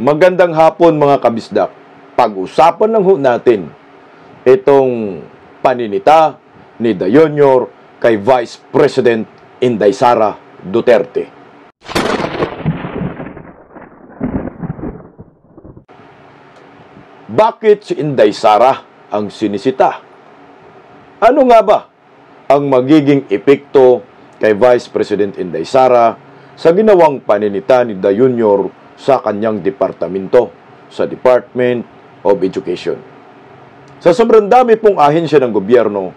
Magandang hapon mga kabisdak. Pag-usapan lang ho natin itong paninita ni Dayonyor kay Vice President Inday Sara Duterte. Bakit si Inday Sara ang sinisita? Ano nga ba ang magiging epekto kay Vice President Inday Sara sa ginawang paninita ni Dayunyor sa kanyang departamento sa Department of Education? Sa sobrang dami pong ahensya ng gobyerno,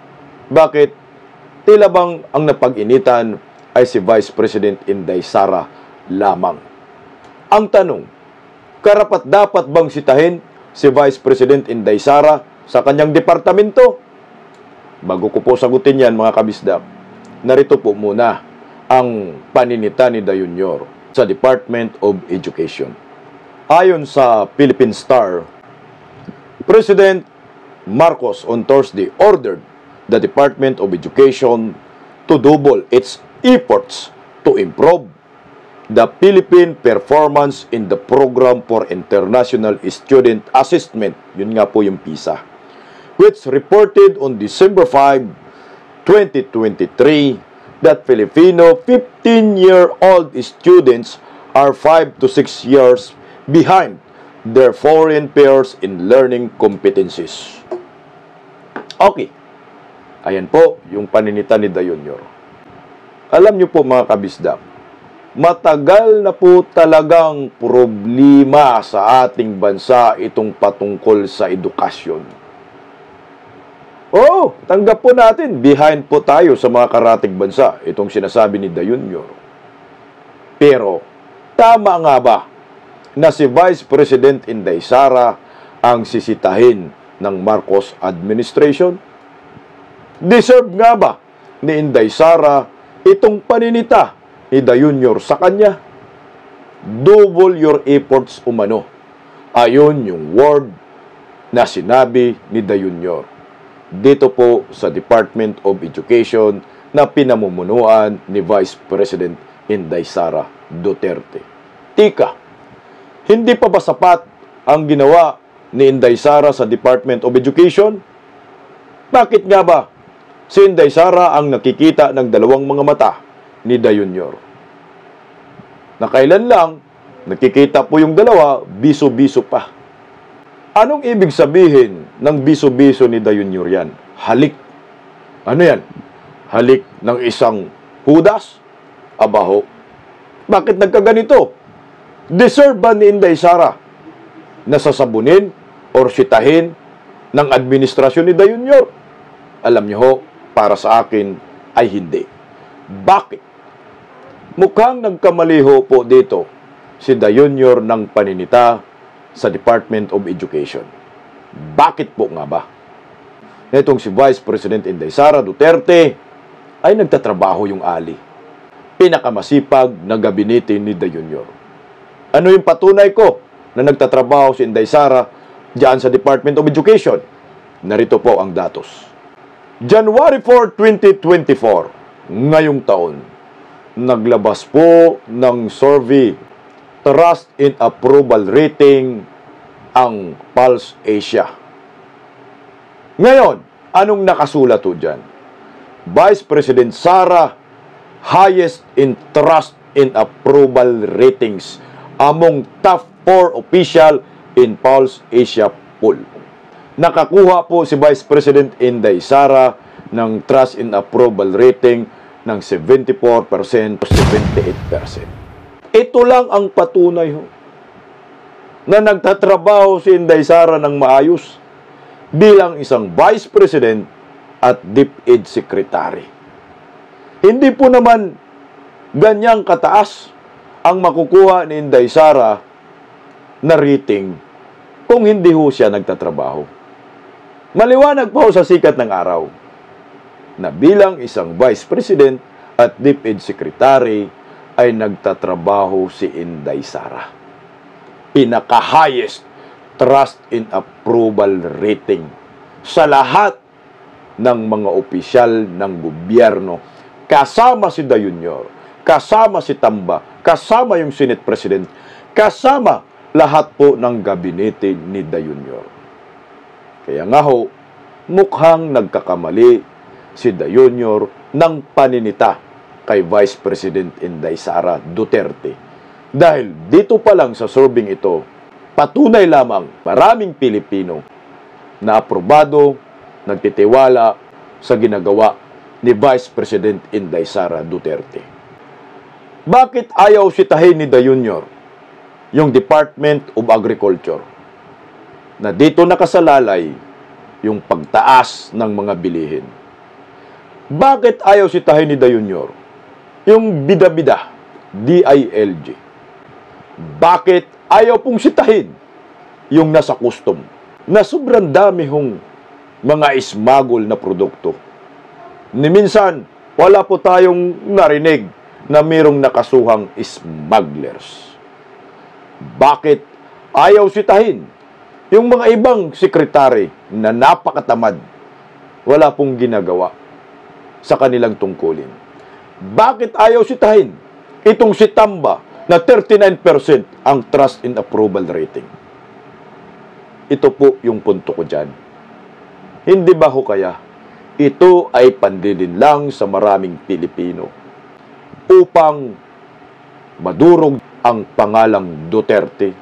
bakit tila bang ang napag-initan ay si Vice President Inday Sara lamang? Ang tanong, karapat dapat bang sitahin si Vice President Inday Sara sa kanyang departamento? Bago ko po sagutin yan mga kabisdak, narito po muna ang paninita ni Dayunyor sa Department of Education. Ayon sa Philippine Star, President Marcos on Thursday ordered the Department of Education to double its efforts to improve the Philippine performance in the Program for International Student Assessment, yun nga po yung PISA, which reported on December 5, 2023, that Filipino 15-year-old students are 5 to 6 years behind their foreign peers in learning competencies. Okay. Ayan po yung paninita ni Dayonyor. Alam niyo po mga kabisdak, matagal na po talagang problema sa ating bansa itong patungkol sa edukasyon. Oh, tanggap po natin, behind po tayo sa mga karatig bansa, itong sinasabi ni Dayunyor. Pero, tama nga ba na si Vice President Inday Sara ang sisitahin ng Marcos administration? Deserve nga ba ni Inday Sara itong paninita ni Dayunyor sa kanya? Double your efforts umano. Ayon yung word na sinabi ni Dayunyor dito po sa Department of Education na pinamumunuan ni Vice President Inday Sara Duterte. Tika, hindi pa ba sapat ang ginawa ni Inday Sara sa Department of Education? Bakit nga ba si Inday Sara ang nakikita ng dalawang mga mata ni Dayunyor? Nakailan lang, nakikita po yung dalawa, biso-biso pa. Anong ibig sabihin ng biso-biso ni Dayunyor yan? Halik. Ano yan? Halik ng isang hudas? Abaho. Bakit nagkaganito? Deserve ba ni Inday Sara na sasabunin or sitahin ng administrasyon ni Dayunyor? Alam niyo ho, para sa akin ay hindi. Bakit? Mukhang nagkamali ho po dito si Dayunyor ng paninita sa Department of Education. Bakit po nga ba? Itong si Vice President Inday Sara Duterte ay nagtatrabaho yung ali. Pinakamasipag na gabinete ni De Junior. Ano yung patunay ko na nagtatrabaho si Inday Sara diyan sa Department of Education? Narito po ang datos. January 4, 2024, ngayong taon, naglabas po ng survey Trust in Approval Rating ang Pulse Asia. Ngayon, anong nakasulat to dyan? Vice President Sara, highest in trust in approval ratings among top 4 official in Pulse Asia poll. Nakakuha po si Vice President Inday Sara ng trust in approval rating ng 74% o 78%. Ito lang ang patunay ho na nagtatrabaho si Inday Sara ng maayos bilang isang Vice President at DepEd Secretary. Hindi po naman ganyang kataas ang makukuha ni Inday Sara na rating kung hindi ho siya nagtatrabaho. Maliwanag po sa sikat ng araw na bilang isang Vice President at DepEd Secretary ay nagtatrabaho si Inday Sara. Pinaka-highest trust in approval rating sa lahat ng mga opisyal ng gobyerno kasama si Dayunyor, kasama si Tamba, kasama yung Senate President, kasama lahat po ng gabinete ni Da Junior. Kaya nga ho, mukhang nagkakamali si Da Junior ng paninita kay Vice President Inday Sara Duterte. Dahil dito pa lang sa serving ito, patunay lamang maraming Pilipino na aprobado, nagtitiwala sa ginagawa ni Vice President Inday Sara Duterte. Bakit ayaw sitahin ni Da Junior yung Department of Agriculture na dito nakasalalay yung pagtaas ng mga bilihin? Bakit ayaw sitahin ni Da Junior yung bida-bida, DILG? Bakit ayaw pong sitahin yung nasa custom na sobrang dami hong mga smuggle na produkto? Ni minsan, wala po tayong narinig na mayroong nakasuhang smugglers. Bakit ayaw sitahin yung mga ibang sekretary na napakatamad, wala pong ginagawa sa kanilang tungkulin? Bakit ayaw sitahin itong si Tamba na 39% ang trust and approval rating? Ito po yung punto ko dyan. Hindi ba ho kaya ito ay pandilin lang sa maraming Pilipino upang madurog ang pangalang Duterte?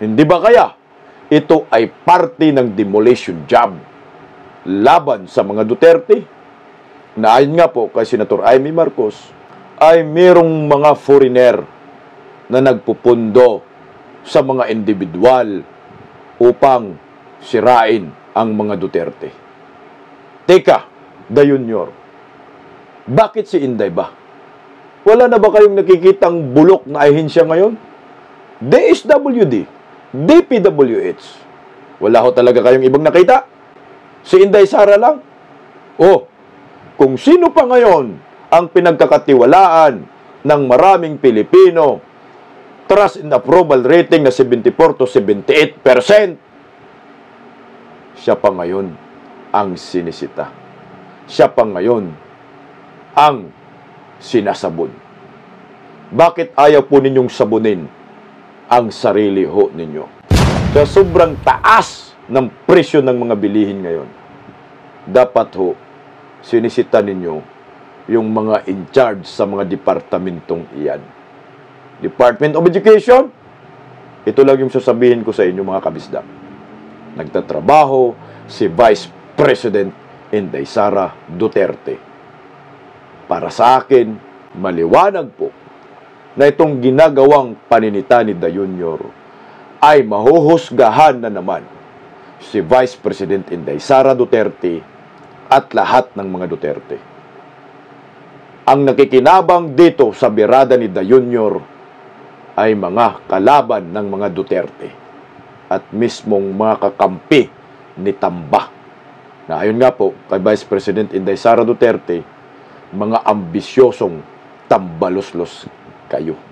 Hindi ba kaya ito ay parte ng demolition job laban sa mga Duterte? Na ayon nga po kay Senator Amy Marcos, ay merong mga foreigner na nagpupundo sa mga individual upang sirain ang mga Duterte. Teka, Da Junior, bakit si Inday ba? Wala na ba kayong nakikitang bulok na ahensya ngayon? DSWD, DPWH. Wala ho talaga kayong ibang nakita? Si Inday Sara lang? Oh, kung sino pa ngayon ang pinagkakatiwalaan ng maraming Pilipino, trust and approval rating na 74 to 78 siya pa ngayon ang sinisita. Siya pa ngayon ang sinasabon. Bakit ayaw po ninyong sabunin ang sarili ho ninyo? Sa sobrang taas ng presyo ng mga bilihin ngayon, dapat ho, sinisita ninyo yung mga in charge sa mga departamentong iyan. Department of Education, ito lang yung sasabihin ko sa inyo mga kabisdak nagtatrabaho si Vice President Inday Sara Duterte. Para sa akin, maliwanag po na itong ginagawang paninita ni Da Junior ay mahuhusgahan na naman si Vice President Inday Sara Duterte at lahat ng mga Duterte. Ang nakikinabang dito sa birada ni Da Junior ay mga kalaban ng mga Duterte at mismong mga kakampi ni Tamba. Na ayon nga po kay Vice President Inday Sara Duterte, mga ambisyosong tambaloslos kayo.